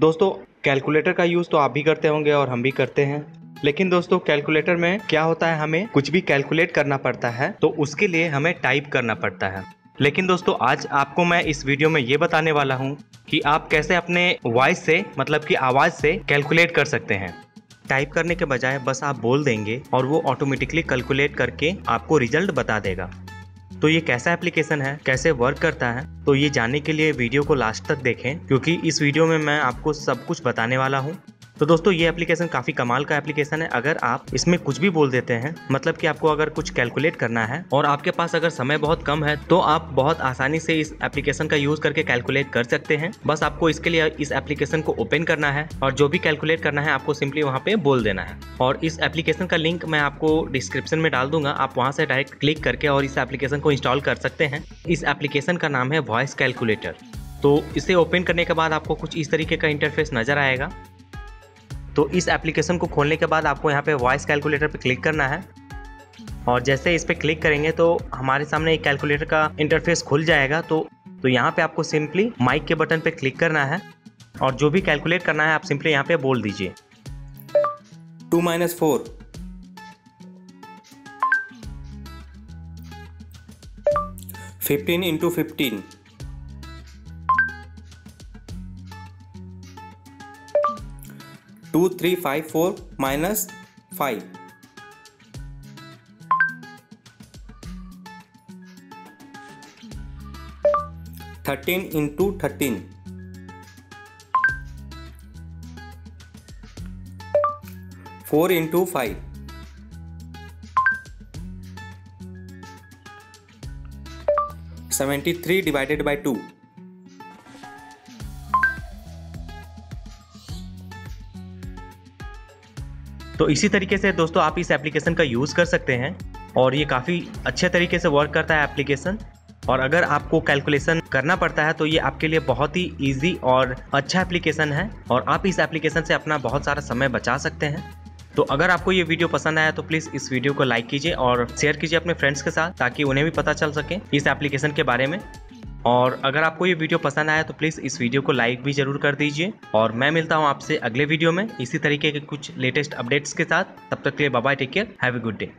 दोस्तों कैलकुलेटर का यूज़ तो आप भी करते होंगे और हम भी करते हैं। लेकिन दोस्तों कैलकुलेटर में क्या होता है, हमें कुछ भी कैलकुलेट करना पड़ता है तो उसके लिए हमें टाइप करना पड़ता है। लेकिन दोस्तों, आज आपको मैं इस वीडियो में ये बताने वाला हूँ कि आप कैसे अपने वॉइस से मतलब कि आवाज़ से कैलकुलेट कर सकते हैं। टाइप करने के बजाय बस आप बोल देंगे और वो ऑटोमेटिकली कैलकुलेट करके आपको रिज़ल्ट बता देगा। तो ये कैसा एप्लीकेशन है, कैसे वर्क करता है तो ये जानने के लिए वीडियो को लास्ट तक देखें, क्योंकि इस वीडियो में मैं आपको सब कुछ बताने वाला हूँ। तो दोस्तों, ये एप्लीकेशन काफ़ी कमाल का एप्लीकेशन है। अगर आप इसमें कुछ भी बोल देते हैं मतलब कि आपको अगर कुछ कैलकुलेट करना है और आपके पास अगर समय बहुत कम है तो आप बहुत आसानी से इस एप्लीकेशन का यूज़ करके कैलकुलेट कर सकते हैं। बस आपको इसके लिए इस एप्लीकेशन को ओपन करना है और जो भी कैलकुलेट करना है, आपको सिंपली वहाँ पे बोल देना है। और इस एप्लीकेशन का लिंक मैं आपको डिस्क्रिप्शन में डाल दूँगा। आप वहाँ से डायरेक्ट क्लिक करके और इस एप्लीकेशन को इंस्टॉल कर सकते हैं। इस एप्लीकेशन का नाम है वॉइस कैलकुलेटर तो इसे ओपन करने के बाद आपको कुछ इस तरीके का इंटरफेस नज़र आएगा। तो इस एप्लीकेशन को खोलने के बाद आपको यहाँ पे वॉइस कैलकुलेटर पे क्लिक करना है। और जैसे इस पर क्लिक करेंगे तो हमारे सामने एक कैलकुलेटर का इंटरफेस खुल जाएगा। तो तो यहाँ पे आपको सिंपली माइक के बटन पे क्लिक करना है। और जो भी कैलकुलेट करना है, आप सिंपली यहाँ पे बोल दीजिए। Two minus four. Fifteen into fifteen. 2354 minus 5. Thirteen into thirteen. Four into five. Seventy-three divided by two. तो इसी तरीके से दोस्तों आप इस एप्लीकेशन का यूज़ कर सकते हैं और ये काफ़ी अच्छे तरीके से वर्क करता है एप्लीकेशन और अगर आपको कैलकुलेशन करना पड़ता है तो ये आपके लिए बहुत ही इजी और अच्छा एप्लीकेशन है और आप इस एप्लीकेशन से अपना बहुत सारा समय बचा सकते हैं। तो अगर आपको ये वीडियो पसंद आया तो प्लीज़ इस वीडियो को लाइक कीजिए और शेयर कीजिए अपने फ्रेंड्स के साथ ताकि उन्हें भी पता चल सके इस एप्लीकेशन के बारे में। और अगर आपको ये वीडियो पसंद आया तो प्लीज़ इस वीडियो को लाइक भी ज़रूर कर दीजिए और मैं मिलता हूँ आपसे अगले वीडियो में। इसी तरीके के कुछ लेटेस्ट अपडेट्स के साथ। तब तक के लिए bye take care, have a good day.